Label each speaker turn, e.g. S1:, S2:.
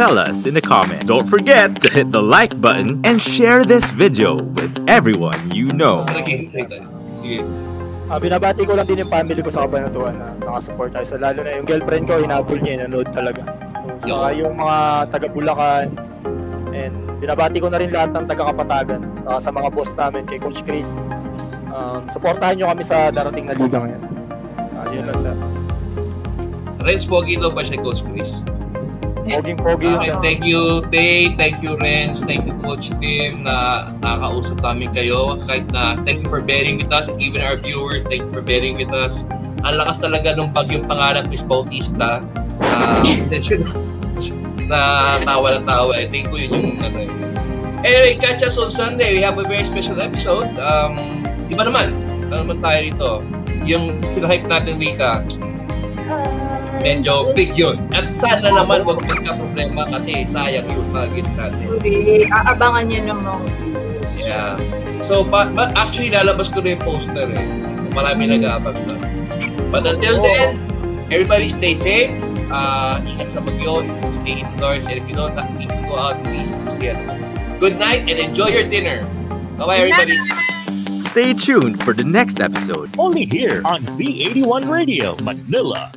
S1: tell us in the comment. Don't forget to hit the like button and share this video with everyone you know.
S2: Sige.
S3: Ah, binabati ko lang din yung family ko sa kabanatuan na nakasupport tayo. So, lalo na yung girlfriend ko, inapol niya, nanood talaga. So, saka yung mga taga Bulacan, and binabati ko na rin lahat ng taga Kapatagan. Saka sa mga boss namin, kay Coach Chris. Um, supportahan nyo kami sa darating na liga ngayon. Ah, yun lang sir.
S2: Renz Pogi daw pa siya, Coach Chris.
S3: Poging-pogi yun
S2: Okay, thank you, Tay. Thank you, Renz. Thank you, Coach Tim, na nakakausap namin kayo. Kahit na, thank you for bearing with us. Even our viewers, thank you for bearing with us. Ang lakas talaga nung bagyong pangarap is Bautista. Uh, na, na tawa ng tawa. I think ko yun yung ano eh. Anyway, catch us on Sunday. We have a very special episode. Um, iba naman. Ano naman tayo rito? Yung hype natin, Wika, medyo big yun. At sana naman huwag magka-problema kasi sayang yung mga guests natin.
S4: Uri, aabangan niyo ng mga.
S2: Yeah. So, pa, pa- actually, lalabas ko na yung poster eh. Marami nag-aabag na. But until then, everybody stay safe. Uh, ingat sa bagyo. Stay indoors. And if you don't need to go out, please do stay at home. Good night and enjoy your dinner. Bye-bye, everybody.
S1: Stay tuned for the next episode.
S5: Only here on Z81 Radio, Manila.